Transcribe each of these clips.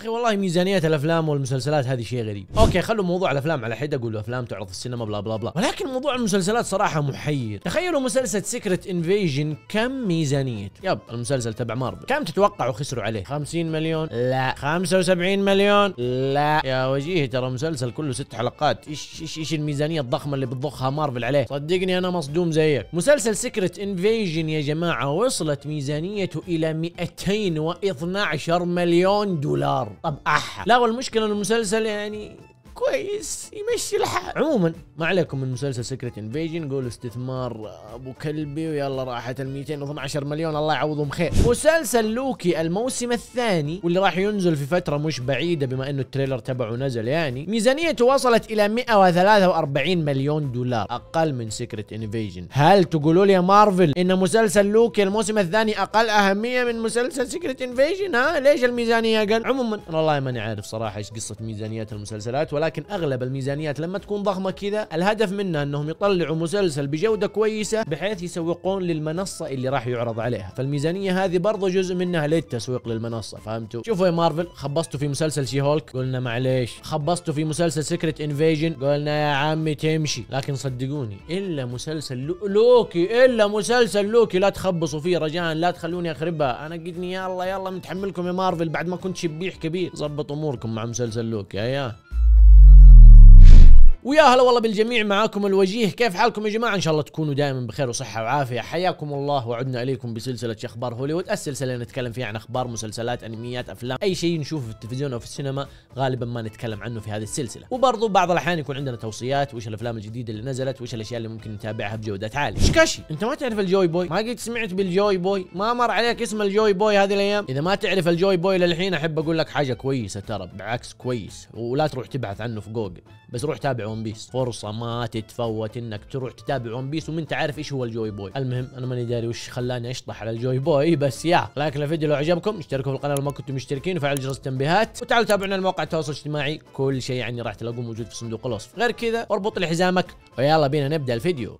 أخي والله ميزانيات الأفلام والمسلسلات هذه شيء غريب. okay خلوا موضوع الأفلام على حدة قولوا أفلام تعرض في السينما blah blah blah. ولكن موضوع المسلسلات صراحة محير. تخيلوا مسلسل Secret Invasion كم ميزانيته yep المسلسل تبع مارفل. كم تتوقعوا خسروا عليه؟ 50 مليون؟ لا. 75 مليون؟ لا. يا وجيه ترى مسلسل كله ست حلقات. إيش إيش إيش الميزانية الضخمة اللي بتضخها مارفل عليه؟ صدقني أنا مصدوم زيك. مسلسل Secret Invasion يا جماعة وصلت ميزانيته إلى 212 مليون دولار. طب اح لا والمشكلة المسلسل يعني كويس يمشي الحال. عموما ما عليكم من مسلسل Secret Invasion قولوا استثمار أبو كلبي ويلا راحت ال 212 مليون الله يعوضهم خير. مسلسل لوكي الموسم الثاني واللي راح ينزل في فترة مش بعيدة بما إنه ال trailer تبعه نزل يعني ميزانيته وصلت إلى 143 مليون دولار أقل من Secret Invasion هل تقولوا لي يا مارفل إن مسلسل لوكي الموسم الثاني أقل أهمية من مسلسل Secret Invasion ها ليش الميزانية أقل؟ عموما والله ماني عارف صراحة إيش قصة ميزانيات المسلسلات ولكن أغلب الميزانيات لما تكون ضخمة كذا الهدف منها أنهم يطلعوا مسلسل بجودة كويسة بحيث يسوقون للمنصة اللي راح يعرض عليها. فالميزانية هذه برضه جزء منها للتسويق للمنصة فهمتوا؟ شوفوا يا مارفل خبصتوا في مسلسل She-Hulk قلنا معليش. خبصتوا في مسلسل Secret Invasion قلنا يا عمي تمشي. لكن صدقوني إلا مسلسل لو لوكي إلا مسلسل لوكي لا تخبصوا فيه رجاء لا تخلوني أخربها. أنا قدني يلا يلا متحملكم يا مارفل بعد ما كنت شبيح كبير. ظبط أموركم مع مسلسل لوكي يا ويا هلا والله بالجميع معاكم الوجيه. كيف حالكم يا جماعة؟ إن شاء الله تكونوا دائما بخير وصحة وعافية. حياكم الله وعدنا إليكم بسلسلة أخبار هوليوود السلسلة اللي نتكلم فيها عن أخبار مسلسلات أنميات أفلام أي شيء نشوفه في التلفزيون أو في السينما غالبا ما نتكلم عنه في هذه السلسلة. وبرضو بعض الأحيان يكون عندنا توصيات وش الأفلام الجديدة اللي نزلت وش الأشياء اللي ممكن نتابعها بجودات عالية. شكاشي أنت ما تعرف ال Joy Boy؟ ما قد سمعت بال Joy Boy؟ ما مر عليك اسم ال Joy Boy هذه الأيام؟ إذا ما تعرف ال Joy Boy للحين أحب أقول لك حاجة كويسة ترى بالعكس كويس. ولا تروح تبحث عنه في جوجل بس روح تابع One Piece فرصة ما تتفوت إنك تروح تتابع One Piece ومنه تعرف إيش هو ال Joy Boy. المهم أنا ماني داري وش خلاني أشطح على ال Joy Boy بس يا like الفيديو لو عجبكم اشتركوا في القناة لو ما كنتم مشتركين وفعل جرس التنبيهات وتعالوا تابعونا على مواقع التواصل الاجتماعي. كل شيء يعني راح تلاقوه موجود في صندوق الوصف. غير كذا اربط لي حزامك ويلا بينا نبدأ الفيديو.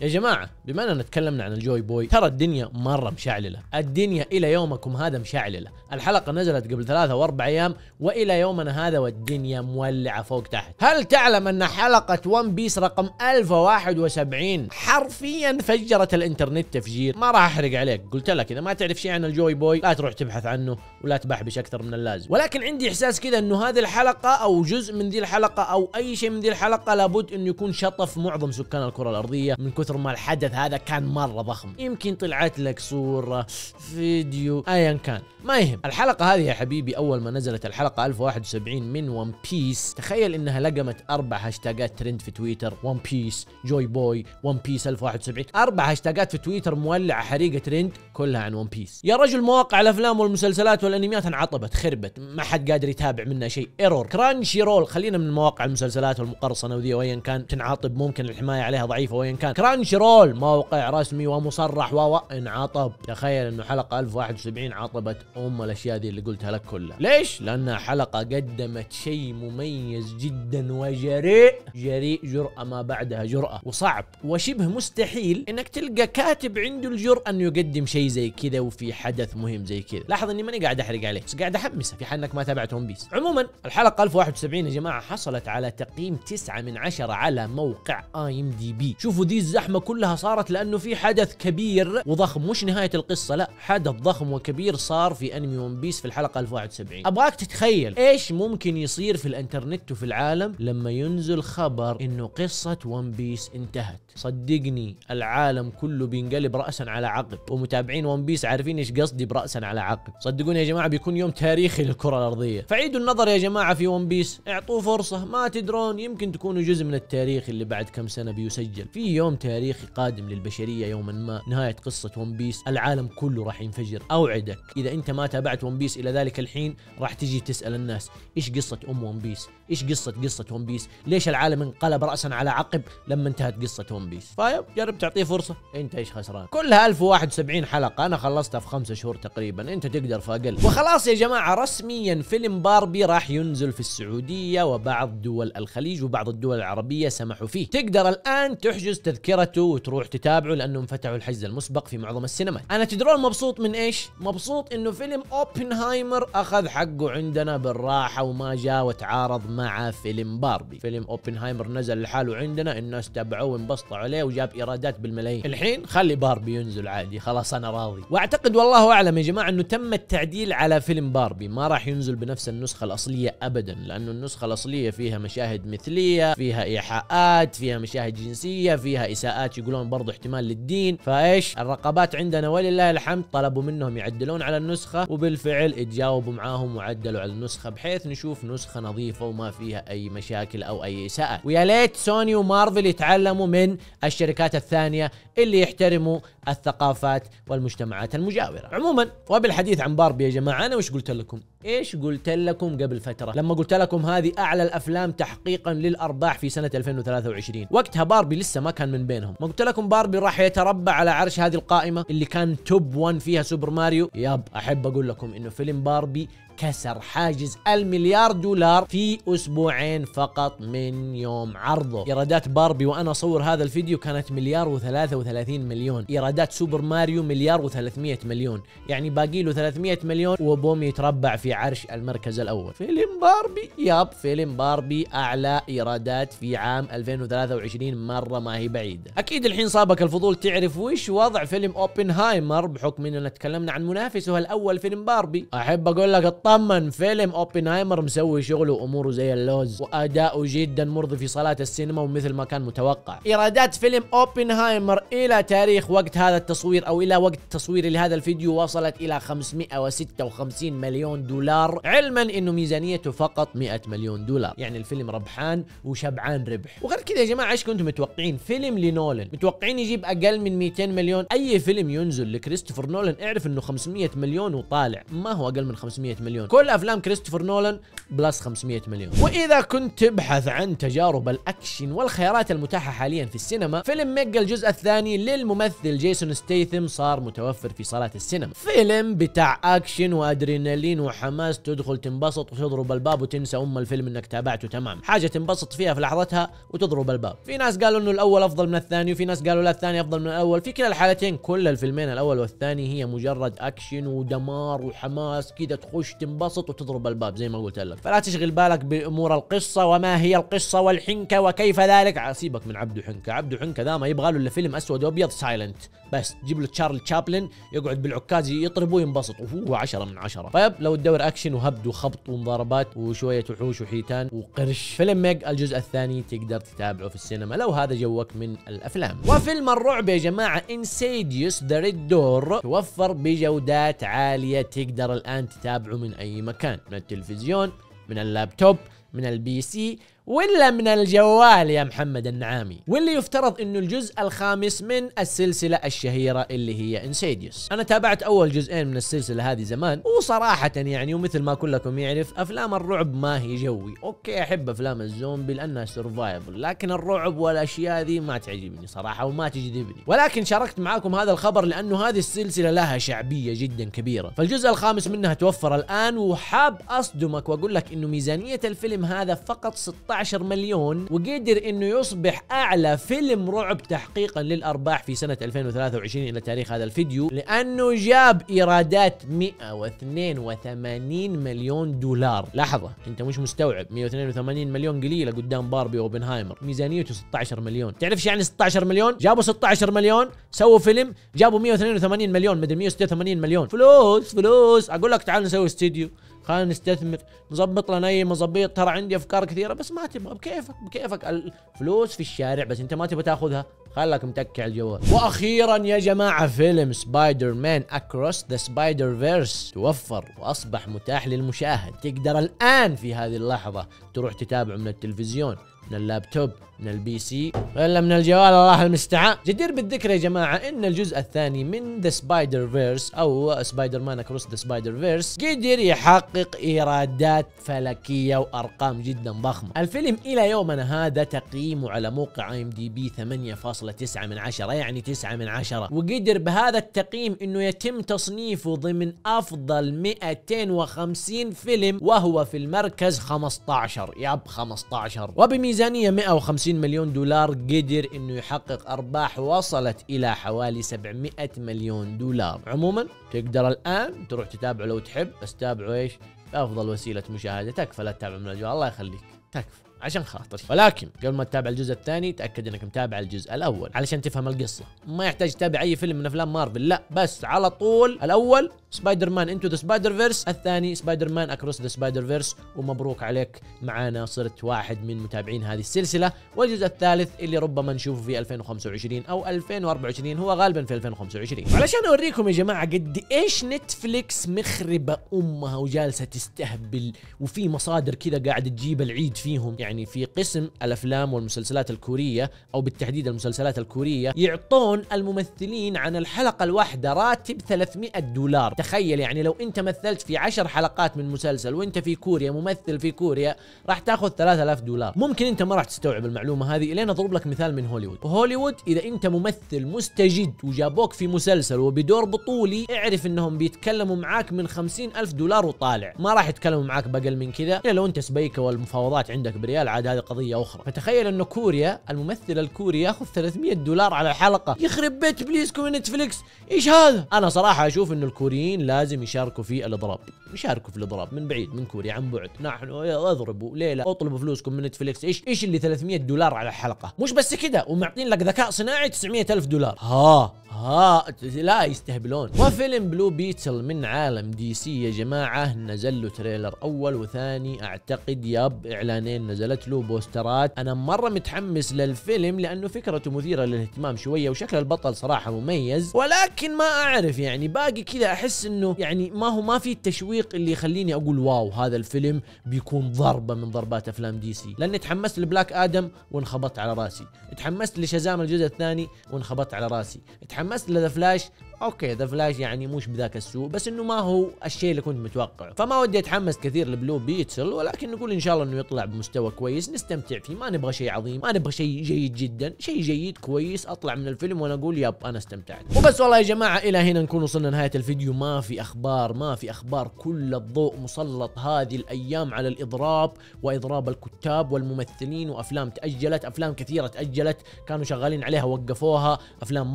يا جماعة بما أننا تكلمنا عن ال Joy Boy ترى الدنيا مرة مشعللة. الدنيا إلى يومكم هذا مشعللة. الحلقة نزلت قبل ثلاثة وأربع أيام وإلى يومنا هذا والدنيا مولعة فوق تحت. هل تعلم أن حلقة One Piece رقم 1071 حرفيا فجرت الإنترنت تفجير؟ ما راح أحرق عليك. قلت لك إذا ما تعرف شيء عن ال Joy Boy لا تروح تبحث عنه ولا تبحبش أكثر من اللازم. ولكن عندي إحساس كذا إنه هذه الحلقة أو جزء من ذي الحلقة أو أي شيء من ذي الحلقة لابد إنه يكون شطف معظم سكان الكرة الأرضية من كثر ما الحدث هذا كان مرة ضخم. يمكن طلعت لك صورة فيديو ايا كان. ما يهم. الحلقة هذه يا حبيبي أول ما نزلت الحلقة 1071 من One Piece تخيل إنها لقمت أربع هاشتاجات ترند في تويتر. One Piece Joy Boy One Piece 1071 أربع هاشتاجات في تويتر مولعة حريقة ترند كلها عن One Piece يا رجل مواقع الأفلام والمسلسلات والأنميات انعطبت. خربت. ما حد قادر يتابع منها شيء. error Crunchyroll خلينا من مواقع المسلسلات والمقرصنة وذي وايا كان. تنعطب ممكن الحماية عليها ضعيفة وايا كان. Crunchyroll موقع رسمي ومصرح و انعطب تخيل إنه حلقة 1071 عطبت أم الأشياء دي اللي قلتها لك كلها. ليش؟ لأنها حلقة قدمت شيء مميز جدا وجريء. جريء جرأة ما بعدها جرأة وصعب وشبه مستحيل إنك تلقى كاتب عنده الجرأة إنه يقدم شيء زي كذا وفي حدث مهم زي كذا. لاحظ إني ماني قاعد أحرق عليه بس قاعد احمسه في حال إنك ما تابعت One Piece عموما الحلقة 1071 يا جماعة حصلت على تقييم 9 من 10 على موقع IMDb شوفوا دي الزحمة كلها صارت لأنه في حدث كبير وضخم مش نهاية القصة لا حدث ضخم وكبير صار في انمي One Piece في الحلقة 1071 أبغاك تتخيل إيش ممكن يصير في الإنترنت وفي العالم لما ينزل خبر إنه قصة One Piece انتهت. صدقني العالم كله بينقلب رأسا على عقب ومتابعين One Piece عارفين إيش قصدي برأسا على عقب. صدقوني يا جماعة بيكون يوم تاريخي للكرة الأرضية. فعيدوا النظر يا جماعة في One Piece اعطوه فرصة ما تدرون يمكن تكونوا جزء من التاريخ اللي بعد كم سنة بيسجل. في يوم تاريخي قادم للبشرية يوما ما نهاية قصة One Piece العالم كله راح ينفجر. أوعدك إذا أنت ما تابعت One Piece إلى ذلك الحين راح تجي تسأل الناس إيش قصة أم One Piece إيش قصة قصة One Piece ليش العالم انقلب رأسا على عقب لما انتهت قصة One Piece ف yup جرب تعطيه فرصة. أنت إيش خسران؟ كلها 1071 حلقة. أنا خلصتها في خمسة شهور تقريبا. أنت تقدر في أقل. وخلاص يا جماعة رسميا فيلم باربي راح ينزل في السعودية وبعض دول الخليج وبعض الدول العربية سمحوا فيه. تقدر الآن تحجز تذكرة لغته وتروح تتابعه لأنهم فتحوا الحجز المسبق في معظم السينمات. أنا تدرون مبسوط من إيش؟ مبسوط إنه فيلم أوبنهايمر أخذ حقه عندنا بالراحة وما جاء وتعارض مع فيلم باربي. فيلم أوبنهايمر نزل لحاله عندنا الناس تابعوه وانبسطوا عليه وجاب إيرادات بالملايين. الحين خلي باربي ينزل عادي خلاص أنا راضي. وأعتقد والله أعلم يا جماعة إنه تم التعديل على فيلم باربي. ما راح ينزل بنفس النسخة الأصلية ابدا لأنه النسخة الأصلية فيها مشاهد مثلية فيها إيحاءات فيها مشاهد جنسية فيها اساءات يقولون برضو احتمال للدين فايش؟ الرقابات عندنا ولله الحمد طلبوا منهم يعدلون على النسخة وبالفعل اتجاوبوا معاهم وعدلوا على النسخة بحيث نشوف نسخة نظيفة وما فيها أي مشاكل أو أي اساءات ويا ليت سوني ومارفل يتعلموا من الشركات الثانية اللي يحترموا الثقافات والمجتمعات المجاورة. عموما وبالحديث عن باربي يا جماعة أنا وش قلت لكم؟ إيش قلت لكم قبل فترة؟ لما قلت لكم هذه أعلى الأفلام تحقيقا للأرباح في سنة 2023 وقتها باربي لسه ما كان من بينهم. ما قلت لكم باربي راح يتربع على عرش هذه القائمة؟ اللي كان top 1 فيها سوبر ماريو؟ yup أحب أقول لكم إنه فيلم باربي كسر حاجز المليار دولار في أسبوعين فقط من يوم عرضه. إيرادات باربي وأنا أصور هذا الفيديو كانت مليار و33 مليون. إيرادات سوبر ماريو مليار و300 مليون. يعني باقي له 300 مليون وبوم يتربع في عرش المركز الأول. فيلم باربي؟ yup فيلم باربي أعلى إيرادات في عام 2023 مرة ما هي بعيدة. أكيد الحين صابك الفضول تعرف وش وضع فيلم أوبنهايمر بحكم إننا تكلمنا عن منافسه الأول فيلم باربي. أحب أقول لك اطمن فيلم أوبنهايمر مسوي شغله وأموره زي اللوز وأداؤه جدا مرضي في صالات السينما ومثل ما كان متوقع. إيرادات فيلم أوبنهايمر إلى تاريخ وقت هذا التصوير أو إلى وقت تصوير لهذا الفيديو وصلت إلى 556 مليون دولار علما إنه ميزانيته فقط 100 مليون دولار. يعني الفيلم ربحان وشبعان ربح. وغير كذا يا جماعة إيش كنتم متوقعين؟ فيلم لنولن. متوقعين يجيب أقل من 200 مليون؟ أي فيلم ينزل لكريستوفر نولن اعرف إنه 500 مليون وطالع. ما هو أقل من 500 مليون؟ كل أفلام كريستوفر نولن plus 500 مليون. وإذا كنت تبحث عن تجارب الأكشن والخيارات المتاحة حاليا في السينما فيلم ميج الجزء الثاني للممثل جيسون ستيثم صار متوفر في صالات السينما. فيلم بتاع أكشن وأدرينالين وحماس تدخل تنبسط وتضرب الباب وتنسى أم الفيلم إنك تابعته تمام حاجة تنبسط فيها في لحظتها وتضرب الباب. في ناس قالوا إنه الأول أفضل من الثاني وفي ناس قالوا لا الثاني أفضل من الأول. في كلا الحالتين كل الفيلمين الأول والثاني هي مجرد أكشن ودمار وحماس كذا تخش تنبسط وتضرب الباب زي ما قلت لك. فلا تشغل بالك بأمور القصة وما هي القصة والحنكة وكيف ذلك. سيبك من عبده حنكة. عبده حنكة ذا ما يبغى له إلا فيلم أسود وابيض silent بس جيب له تشارلي تشابلن يقعد بالعكاز يطرب وينبسط. وهو 10 من 10 طيب لو تدور أكشن وهبد وخبط ومضاربات وشوية وحوش وحيتان وقرش فيلم ميج الجزء الثاني تقدر تتابعه في السينما. لو هذا جوك من الأفلام. وفيلم الرعب يا جماعة Insidious The Red Door توفر بجودات عالية تقدر الآن تتابعه من أي مكان من التلفزيون من اللابتوب من ال PC ولا من الجوال يا محمد النعامي؟ واللي يفترض إنه الجزء الخامس من السلسلة الشهيرة اللي هي Insidious أنا تابعت أول جزئين من السلسلة هذه زمان وصراحة يعني ومثل ما كلكم يعرف أفلام الرعب ما هي جوي. أوكي أحب أفلام الزومبي لأنها survival لكن الرعب والأشياء ذي ما تعجبني صراحة وما تجذبني. ولكن شاركت معاكم هذا الخبر لأنه هذه السلسلة لها شعبية جدا كبيرة. فالجزء الخامس منها توفر الآن وحاب أصدمك وأقول لك إنه ميزانية الفيلم هذا فقط 16 16 مليون وقدر إنه يصبح أعلى فيلم رعب تحقيقا للأرباح في سنة 2023 إلى تاريخ هذا الفيديو لأنه جاب إيرادات 182 مليون دولار. لحظه أنت مش مستوعب. 182 مليون قليلة قدام باربي اوبنهايمر ميزانيته 16 مليون. تعرف يعني 16 مليون؟ جابوا 16 مليون سووا فيلم جابوا 182 مليون مدري 186 مليون. فلوس فلوس. أقول لك تعال نسوي استديو خلينا نستثمر نظبط لنا أي مظبيط. ترى عندي أفكار كثيرة بس ما تبغى بكيفك بكيفك. الفلوس في الشارع بس أنت ما تبغى تأخذها. خلك متكي على الجوال. وأخيرا يا جماعة فيلم Spider-Man Across the Spider-Verse توفر وأصبح متاح للمشاهد. تقدر الآن في هذه اللحظة تروح تتابعه من التلفزيون. من اللابتوب من ال PC ولا من الجوال الله المستعان. جدير بالذكر يا جماعة إن الجزء الثاني من the Spider-Verse أو Spider-Man Across the Spider-Verse قدر يحقق إيرادات فلكية وأرقام جدا ضخمة. الفيلم إلى يومنا هذا تقييمه على موقع IMDb 8.9 من 10 يعني 9 من 10 وقدر بهذا التقييم إنه يتم تصنيفه ضمن أفضل 250 فيلم وهو في المركز 15 yup 15 وبميزانية بميزانية 150 مليون دولار قدر إنه يحقق أرباح وصلت إلى حوالي 700 مليون دولار. عموما تقدر الآن تروح تتابعه لو تحب بس تابعه إيش؟ افضل وسيلة مشاهدة تكفى لا تتابع من الجوال الله يخليك. تكفى. عشان خاطري. ولكن قبل ما تتابع الجزء الثاني تأكد إنك متابع الجزء الأول علشان تفهم القصة. ما يحتاج تتابع أي فيلم من أفلام مارفل لا بس على طول الأول Spider-Man Into the Spider-Verse الثاني Spider-Man Across the Spider-Verse ومبروك عليك معانا صرت واحد من متابعين هذه السلسلة. والجزء الثالث اللي ربما نشوفه في 2025 أو 2024 هو غالبا في 2025 علشان أوريكم يا جماعة قد إيش نتفليكس مخربة أمها وجالسة تستهبل وفي مصادر كذا قاعدة تجيب العيد فيهم. يعني في قسم الأفلام والمسلسلات الكورية أو بالتحديد المسلسلات الكورية يعطون الممثلين عن الحلقة الواحدة راتب 300 دولار. تخيل يعني لو أنت مثلت في 10 حلقات من مسلسل وأنت في كوريا ممثل في كوريا راح تاخذ 3000 دولار. ممكن أنت ما راح تستوعب المعلومة هذه لين أضرب لك مثال من هوليوود. هوليوود إذا أنت ممثل مستجد وجابوك في مسلسل وبدور بطولي اعرف إنهم بيتكلموا معاك من 50 ألف دولار وطالع. ما راح يتكلموا معاك بأقل من كذا. إلا لو أنت سبيكة والمفاوضات عندك بريال عاد هذه قضية أخرى. فتخيل انه كوريا الممثل الكوري ياخذ 300 دولار على الحلقة يخرب بيت بليسكم نتفليكس. إيش هذا؟ أنا صراحة أشوف انه الكوريين لازم يشاركوا في الإضراب. يشاركوا في الإضراب من بعيد من كوريا عن بعد. نحن اضربوا ليه لا اطلبوا فلوسكم من نتفليكس. إيش إيش اللي 300 دولار على الحلقة مش بس كذا ومعطين لك ذكاء صناعي 900 ألف دولار. ها ها لا يستهبلون. وفيلم Blue Beetle من عالم DC يا جماعة نزل له trailer أول وثاني أعتقد yup إعلانين نزلت له بوسترات. أنا مرة متحمس للفيلم لأنه فكرته مثيرة للاهتمام شوية وشكل البطل صراحة مميز. ولكن ما أعرف يعني باقي كذا أحس إنه يعني ما هو ما في التشويق اللي يخليني أقول wow هذا الفيلم بيكون ضربة من ضربات أفلام دي سي. لأني تحمست ل Black Adam وانخبطت على راسي. تحمست ل Shazam الجزء الثاني وانخبطت على راسي. تحمست ل The Flash okay The Flash يعني مش بذاك السوء بس إنه ما هو الشيء اللي كنت متوقعه. فما ودي أتحمس كثير ل Blue Beetle ولكن نقول إن شاء الله إنه يطلع بمستوى كويس. نستمتع فيه ما نبغى شيء عظيم ما نبغى شيء جيد جدا. شيء جيد كويس أطلع من الفيلم وأنا أقول yup أنا استمتعت. وبس والله يا جماعة إلى هنا نكون وصلنا نهايه الفيديو. ما في أخبار ما في أخبار. كل الضوء مسلط هذه الأيام على الإضراب وإضراب الكتاب والممثلين وأفلام تأجلت أفلام كثيرة تأجلت كانوا شغالين عليها وقفوها. أفلام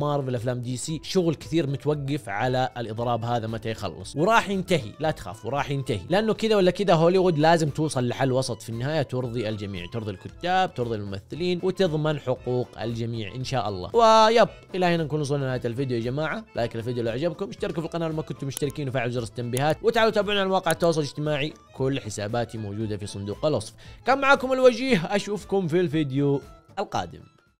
مارفل أفلام دي سي شغل كثير متوقف على الإضراب هذا متى يخلص. وراح ينتهي لا تخاف وراح ينتهي. لأنه كذا ولا كذا هوليوود لازم توصل لحل وسط في النهاية ترضي الجميع ترضي الكتاب ترضي الممثلين وتضمن حقوق الجميع إن شاء الله. و yep إلى هنا نكون وصلنا لنهاية الفيديو يا جماعة. like الفيديو لو عجبكم اشتركوا في القناة لما كنتم مشتركين وفعلوا جرس التنبيهات وتعالوا تابعونا على مواقع التواصل الاجتماعي. كل حساباتي موجودة في صندوق الوصف. كان معكم الوجيه أشوفكم في الفيديو القادم.